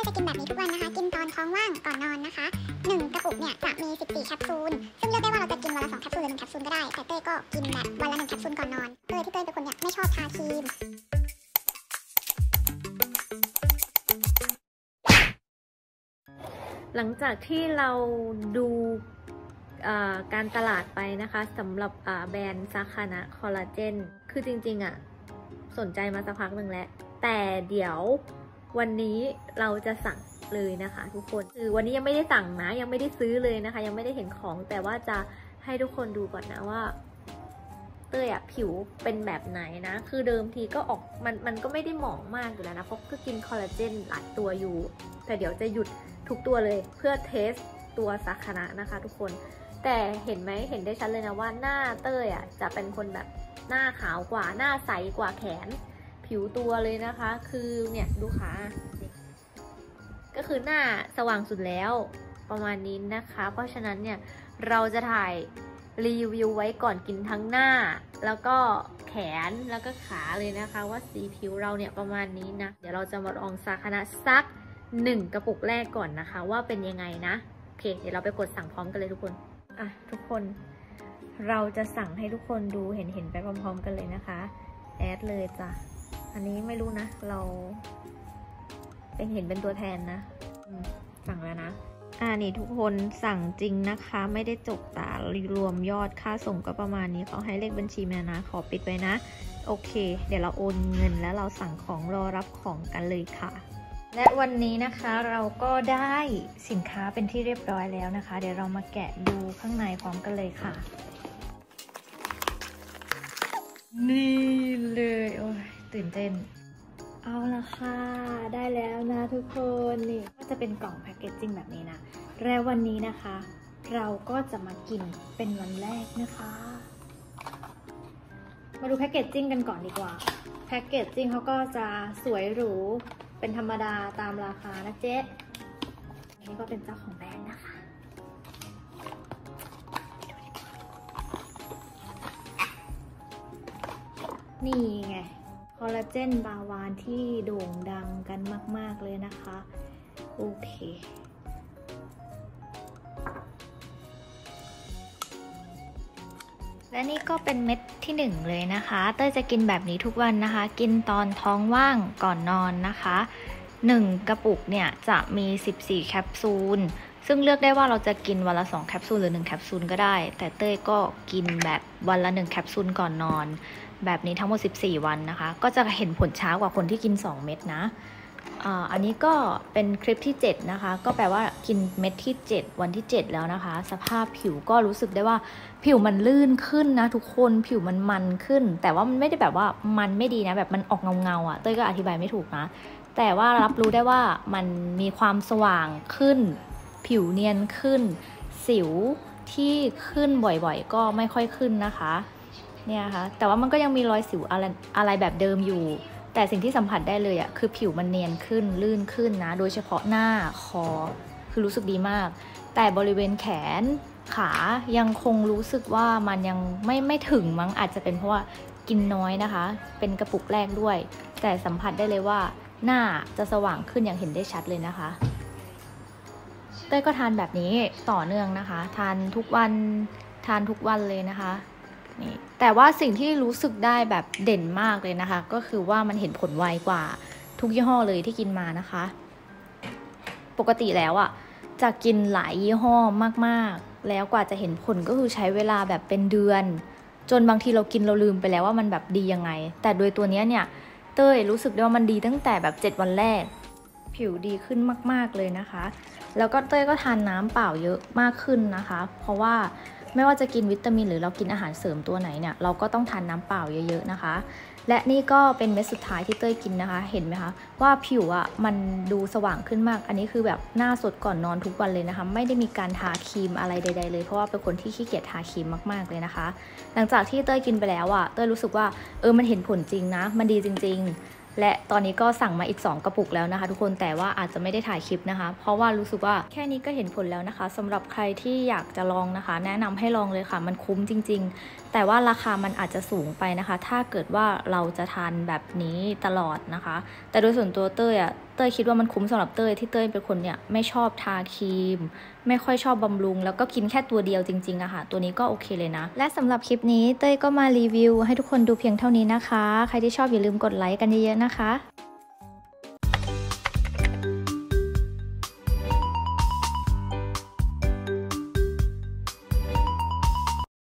ต้ยจะกินแบบนี้ทุกวันนะคะ กินตอนท้องว่างก่อนนอนนะคะ 1 กระปุกเนี่ยจะมี 14 แคปซูล ซึ่งเลือกได้ว่าเราจะกินวันละ2แคปซูลหรือ1แคปซูลก็ได้ แต่เต้ยก็กินแบบวันละ1แคปซูลก่อนนอนเต้ยที่เต้ยเป็นคนเนี่ยไม่ชอบทาครีมหลังจากที่เราดูการตลาดไปนะคะสำหรับแบรนด์ซาคานะคอลลาเจน คือจริงๆอะ สนใจมาสักพักหนึ่งแล้ว แต่เดี๋ยว วันนี้เราจะสั่งเลยนะคะ ทุกคนคือวันนี้ยังไม่ได้สั่งนะ ยังไม่ได้ซื้อเลยนะคะ ยังไม่ได้เห็นของแต่ว่าจะให้ทุกคนดูก่อนนะว่า เต้ยอะผิวเป็นแบบไหนนะ คือเดิมทีก็ออกมันมันก็ไม่ได้หมองมากอยู่แล้วนะเพราะก็กินคอลลาเจนหลายตัวอยู่ แต่เดี๋ยวจะหยุดทุกตัวเลยเพื่อเทสตัวสาคานะนะคะ ทุกคนแต่เห็นไหมเห็นได้ชัดเลยนะว่าหน้าเต้ยอะจะเป็นคนแบบหน้าขาวกว่าหน้าใสกว่าแขน ผิวตัวเลยนะคะ คือเนี่ยดูขาก็คือหน้าสว่างสุดแล้วประมาณนี้นะคะ เพราะฉะนั้นเนี่ยเราจะถ่ายรีวิวไว้ก่อนกินทั้งหน้า แล้วก็แขนแล้วก็ขาเลยนะคะ ว่าสีผิวเราเนี่ยประมาณนี้นะ เดี๋ยวเราจะมาลองซาคานะซักหนึ่งกระปุกแรกก่อนนะคะ ว่าเป็นยังไงนะโอเค เดี๋ยวเราไปกดสั่งพร้อมกันเลยทุกคนอะทุกคน เราจะสั่งให้ทุกคนดูเห็นเห็นไปพร้อม ๆ กันเลยนะคะ แอดเลยจ้ะ อันนี้ไม่รู้นะ เราเป็นเห็นเป็นตัวแทนนะสั่งแล้วนะ อ่านี่ทุกคนสั่งจริงนะคะ ไม่ได้จกตารวมยอดค่าส่งก็ประมาณนี้เขาให้เลขบัญชีมานะ ขอปิดไว้นะ โอเค เดี๋ยวเราโอนเงินแล้วเราสั่งของรอรับของกันเลยค่ะและวันนี้นะคะเราก็ได้สินค้าเป็นที่เรียบร้อยแล้วนะคะ เดี๋ยวเรามาแกะดูข้างในพร้อมกันเลยค่ะ นี่ ตื่นเต้น เอาละค่ะ ได้แล้วนะทุกคนนี่ก็จะเป็นกล่องแพคเกจจิ้งแบบนี้นะ แล้ววันนี้นะคะ เราก็จะมากินเป็นวันแรกนะคะ มาดูแพคเกจจิ้งกันก่อนดีกว่า แพคเกจจิ้งเขาก็จะสวยหรู เป็นธรรมดาตามราคานะเจ๊นี่ก็เป็นเจ้าของแบรนด์นะคะนี่ไง คอลลาเจนบาวานที่โด่งดังกันมาก ๆ เลยนะคะ โอเคและนี่ก็เป็นเม็ดที่ 1 เลยนะคะ เต้ยจะกินแบบนี้ทุกวันนะคะ กินตอนท้องว่างก่อนนอนนะคะ 1 กระปุกเนี่ยจะมี 14 แคปซูล ซึ่งเลือกได้ว่าเราจะกินวันละ 2 แคปซูลหรือ 1 แคปซูลก็ได้ แต่เต้ยก็กินแบบวันละ 1 แคปซูลก่อนนอน แบบนี้ทั้งหมด 14 วันนะคะ ก็จะเห็นผลช้ากว่าคนที่กิน 2 เม็ดนะอันนี้ก็เป็นคลิปที่ 7 นะคะ ก็แปลว่ากินเม็ดที่ 7 วันที่ 7 แล้วนะคะ สภาพผิวก็รู้สึกได้ว่าผิวมันลื่นขึ้นนะทุกคนผิวมันมันขึ้น แต่ว่ามันไม่ได้แบบว่ามันไม่ดีนะ แบบมันออกเงาเงาๆอะ่ะเต้ยก็อธิบายไม่ถูกนะ แต่ว่ารับรู้ได้ว่ามันมีความสว่างขึ้น ผิวเนียนขึ้น สิวที่ขึ้นบ่อยๆ ก็ไม่ค่อยขึ้นนะคะ เนี่ยค่ะ แต่ว่ามันก็ยังมีรอยสิวอะไรอะไรแบบเดิมอยู่ แต่สิ่งที่สัมผัสได้เลยอะคือผิวมันเนียนขึ้นลื่นขึ้นนะ โดยเฉพาะหน้าคอคือรู้สึกดีมาก แต่บริเวณแขนขายังคงรู้สึกว่ามันยังไม่ไม่ถึงมั้งอาจจะเป็นเพราะว่ากินน้อยนะคะ เป็นกระปุกแรกด้วย แต่สัมผัสได้เลยว่าหน้าจะสว่างขึ้นอย่างเห็นได้ชัดเลยนะคะ เต้ยก็ทานแบบนี้ต่อเนื่องนะคะ ทานทุกวันทานทุกวันเลยนะคะนี่แต่ว่าสิ่งที่รู้สึกได้แบบเด่นมากเลยนะคะ ก็คือว่ามันเห็นผลไวกว่าทุกยี่ห้อเลยที่กินมานะคะ ปกติแล้วอะ่ะจะกินหลายยี่ห้อมากๆ แล้วกว่าจะเห็นผลก็คือใช้เวลาแบบเป็นเดือน จนบางทีเรากินเราลืมไปแล้วว่ามันแบบดียังไง แต่โดยตัวเนี้ยเนี่ยเต้ยรู้สึกได้ว่ามันดีตั้งแต่แบบ 7 วันแรก ผิวดีขึ้นมาก ๆ เลยนะคะ แล้วก็เต้ยก็ทานน้ำเปล่าเยอะมากขึ้นนะคะ เพราะว่าไม่ว่าจะกินวิตามินหรือเรากินอาหารเสริมตัวไหนเนี่ยเราก็ต้องทานน้ำเปล่าเยอะๆนะคะ และนี่ก็เป็นเม็ดสุดท้ายที่เต้ยกินนะคะ เห็นไหมคะว่าผิวอะ่ะมันดูสว่างขึ้นมาก อันนี้คือแบบหน้าสดก่อนนอนทุกวันเลยนะคะ ไม่ได้มีการทาครีมอะไรใด ๆ เลยเพราะว่าเป็นคนที่ขี้เกียจทาครีมมากๆเลยนะคะ หลังจากที่เต้ยกินไปแล้วอะ่ะเต้ยรู้สึกว่าเออมันเห็นผลจริงนะ มันดีจริง ๆ และตอนนี้ก็สั่งมาอีก 2 กระปุกแล้วนะคะ ทุกคนแต่ว่าอาจจะไม่ได้ถ่ายคลิปนะคะ เพราะว่ารู้สึกว่าแค่นี้ก็เห็นผลแล้วนะคะสำหรับใครที่อยากจะลองนะคะ แนะนำให้ลองเลยค่ะ มันคุ้มจริง ๆ แต่ว่าราคามันอาจจะสูงไปนะคะ ถ้าเกิดว่าเราจะทานแบบนี้ตลอดนะคะ แต่โดยส่วนตัวเต้ยอะ เต้ยคิดว่ามันคุ้มสำหรับเต้ยที่เต้ยเป็นคนเนี่ยไม่ชอบทาครีม ไม่ค่อยชอบบำรุง แล้วก็กินแค่ตัวเดียวจริงๆอะค่ะ ตัวนี้ก็โอเคเลยนะ และสำหรับคลิปนี้เต้ยก็มารีวิว ให้ทุกคนดูเพียงเท่านี้นะคะ ใครที่ชอบอย่าลืมกดไลค์กันเยอะๆนะคะ